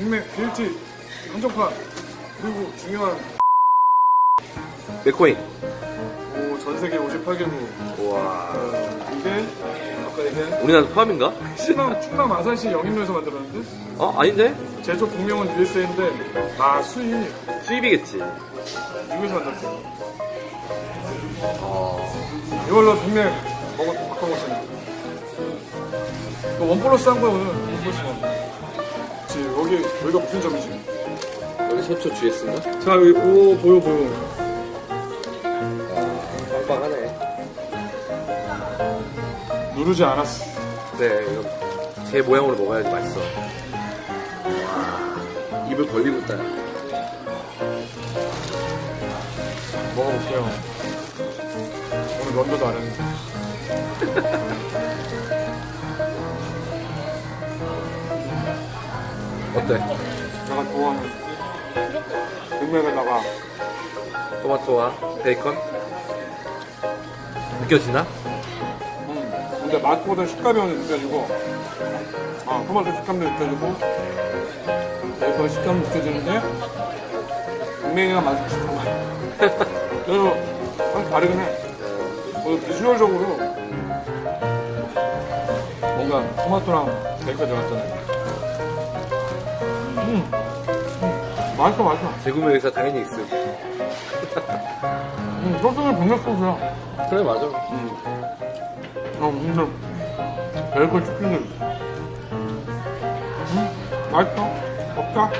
빅맥, BLT, 한정판 그리고 중요한 맥코인. 오, 전 세계 58개국 우와. 어, 이게 아까 얘기한 우리나라 포함인가? 충남, 충남 아산시 영인로에서 만들었는데 어? 아닌데? 제조 공명은 USA인데 아 수입 수입이겠지. 미국에서 만들었어 어. 이걸로 빅맥 먹어 바꿔먹었어요 원 플러스 한 거야 오늘 원 플러스 원 여기 여기가 무슨 점이지? 여기 서초 GS인가? 자 여기 오 보여 보여 빵빵하네. 누르지 않았어 네, 이거 제 모양으로 먹어야지 맛있어. 와. 입을 벌리고 있다. 먹어볼게요 오늘 면도도 안 했는데 어때? 내가 좋아하는 빅맥에다가. 토마토와 베이컨? 느껴지나? 음, 근데 맛보다 식감이 오늘 느껴지고. 아 토마토 식감도 느껴지고. 베이컨 식감도 느껴지는데 빅맥이가 맛이 비슷한 거야. 그래서 좀 다르긴 해. 그 비주얼적으로 뭔가 토마토랑 베이컨 들어갔잖아요 음, 음 맛있어 맛있어 재구매 의사 당연히 있음. 음, 소스는 백맥 소스야 그래, 맞아. 음. 어, 근데 베이컨 있어 음, 맛있어 먹자